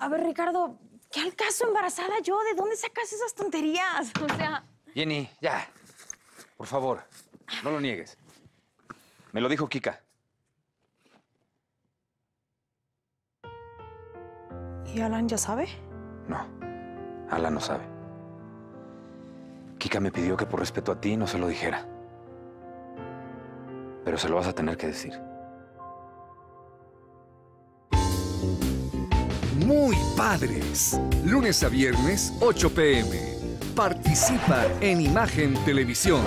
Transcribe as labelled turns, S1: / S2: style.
S1: A ver, Ricardo, ¿qué al caso embarazada yo? ¿De dónde sacas esas tonterías? O sea,
S2: Jenny, ya. Por favor, no lo niegues. Me lo dijo Kika.
S1: ¿y Alan ya sabe?
S2: No, Alan no sabe. Kika me pidió que por respeto a ti no se lo dijera. Pero se lo vas a tener que decir.
S3: Muy padres. Lunes a viernes, 8 pm. Participa en Imagen Televisión.